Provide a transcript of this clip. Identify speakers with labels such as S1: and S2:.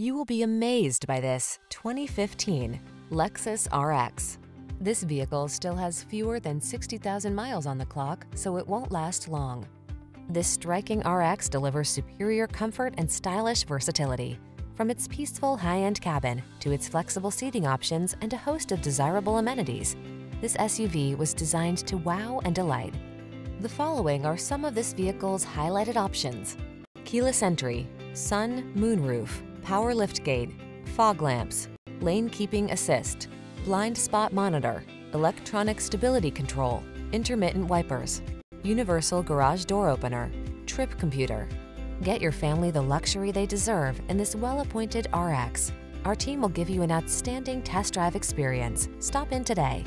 S1: You will be amazed by this 2015 Lexus RX. This vehicle still has fewer than 60,000 miles on the clock, so it won't last long. This striking RX delivers superior comfort and stylish versatility. From its peaceful high-end cabin to its flexible seating options and a host of desirable amenities, this SUV was designed to wow and delight. The following are some of this vehicle's highlighted options. Keyless entry, sun, moonroof, power liftgate, fog lamps, lane keeping assist, blind spot monitor, electronic stability control, intermittent wipers, universal garage door opener, trip computer. Get your family the luxury they deserve in this well-appointed RX. Our team will give you an outstanding test drive experience. Stop in today.